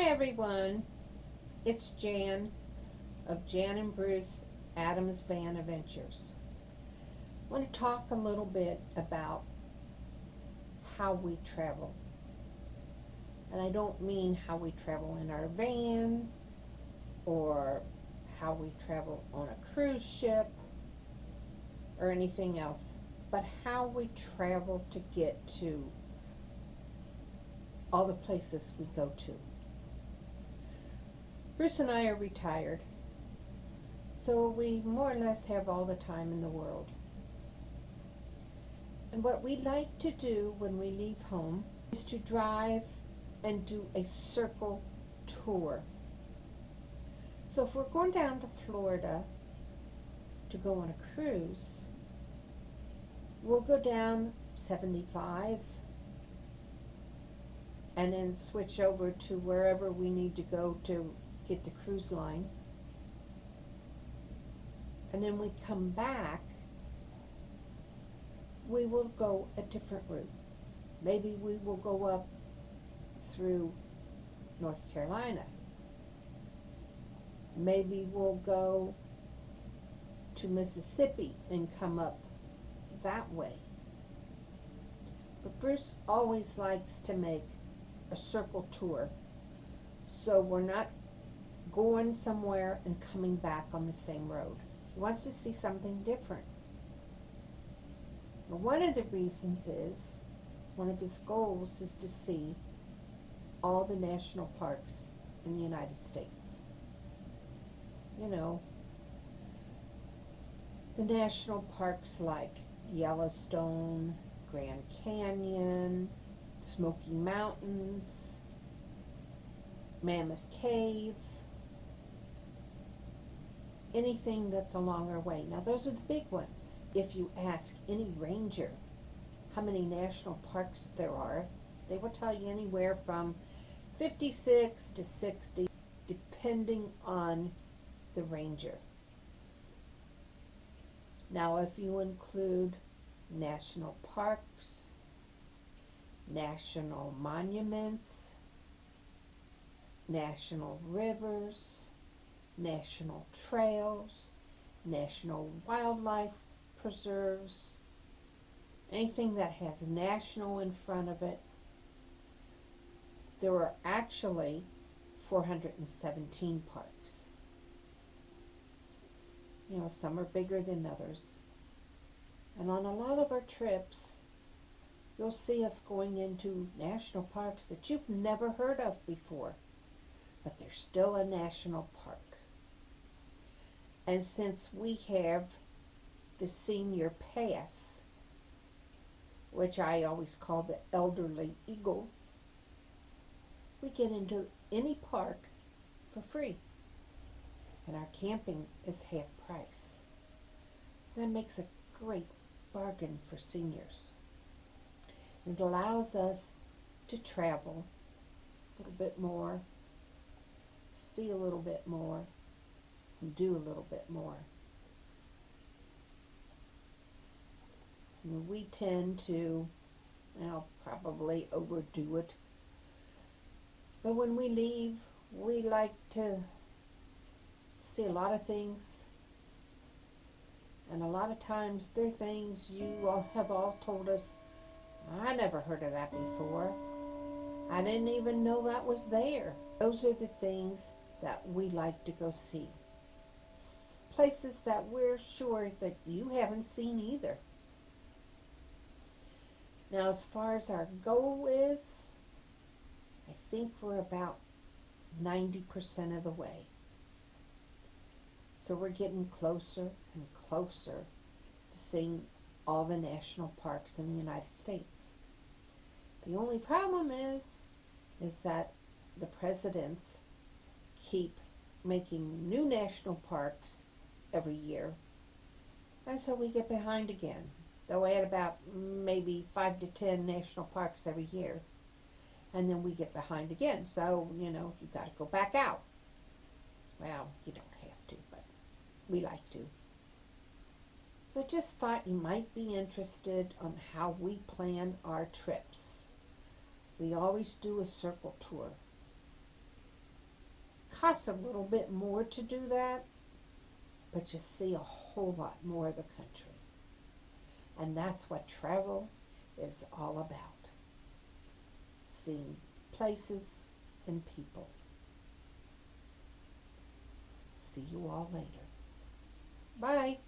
Hi everyone, it's Jan of Jan and Bruce Adams Van Adventures. I want to talk a little bit about how we travel. And I don't mean how we travel in our van or how we travel on a cruise ship or anything else, but how we travel to get to all the places we go to. Bruce and I are retired, so we more or less have all the time in the world. And what we like to do when we leave home is to drive and do a circle tour. So if we're going down to Florida to go on a cruise, we'll go down 75 and then switch over to wherever we need to go to get the cruise line. And then we come back, we will go a different route. Maybe we will go up through North Carolina. Maybe we'll go to Mississippi and come up that way. But Bruce always likes to make a circle tour. So we're not going somewhere and coming back on the same road. He wants to see something different. One of the reasons is, one of his goals is to see all the national parks in the United States. You know, the national parks like Yellowstone, Grand Canyon, Smoky Mountains, Mammoth Cave, anything that's along our way. Now those are the big ones. If you ask any ranger how many national parks there are, they will tell you anywhere from 56 to 60 depending on the ranger. Now if you include national parks, national monuments, national rivers, national trails, national wildlife preserves, anything that has national in front of it. There are actually 417 parks. You know, some are bigger than others. And on a lot of our trips, you'll see us going into national parks that you've never heard of before, but they're still a national park. And since we have the senior pass, which I always call the elderly eagle, we get into any park for free. And our camping is half price. That makes a great bargain for seniors. It allows us to travel a little bit more, see a little bit more, do a little bit more. we tend to, well, probably overdo it. But when we leave, we like to see a lot of things. And a lot of times they're things you all have all told us, I never heard of that before. I didn't even know that was there. Those are the things that we like to go see. Places that we're sure that you haven't seen either. Now as far as our goal is, I think we're about 90% of the way. So we're getting closer and closer to seeing all the national parks in the United States. The only problem is, is that the presidents keep making new national parks every year. And so we get behind again. They'll add about maybe five to ten national parks every year. And then we get behind again. So, you know, you got to go back out. Well, you don't have to, but we like to. So I just thought you might be interested on how we plan our trips. We always do a circle tour. costs a little bit more to do that, but you see a whole lot more of the country. And that's what travel is all about. Seeing places and people. See you all later. Bye.